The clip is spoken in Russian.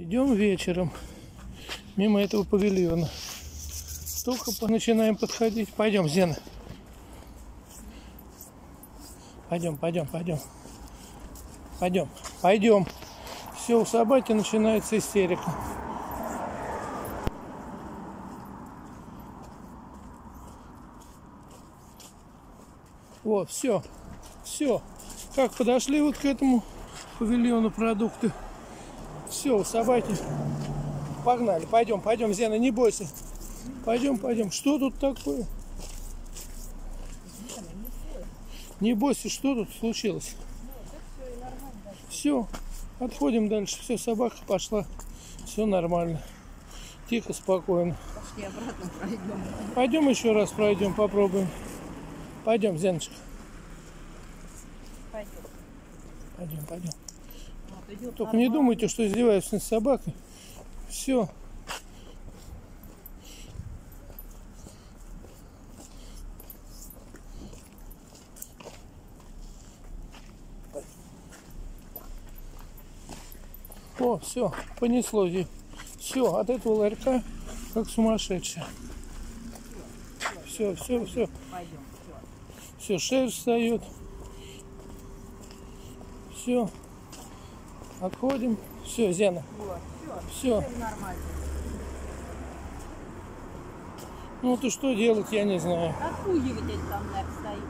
Идем вечером мимо этого павильона. Только начинаем подходить. Пойдем, Зена. Пойдем, пойдем, пойдем. Пойдем, пойдем. Все, у собаки начинается истерика. Вот, все, все. Как подошли вот к этому павильону продукты. Все, у собаки. Погнали, пойдем, пойдем, Зена, не бойся. Пойдем, пойдем. Что тут такое? Не бойся, что тут случилось? Все, отходим дальше. Все, собака пошла. Все нормально. Тихо, спокойно. Пошли обратно пройдем. Пойдем еще раз пройдем, попробуем. Пойдем, Зеночка. Пойдем. Пойдем, пойдем. Только не думайте, что издеваюсь над собакой. Все. О, все, понесло здесь. Все, от этого ларька как сумасшедшая. Все, все, все. Пойдем. Все, Все. шерсть встает. Все. Отходим. Все, Зена. Вот, все. Все. Нормально. Ну ты что делать, я не знаю. Отпугиватель там, наверное, стоит.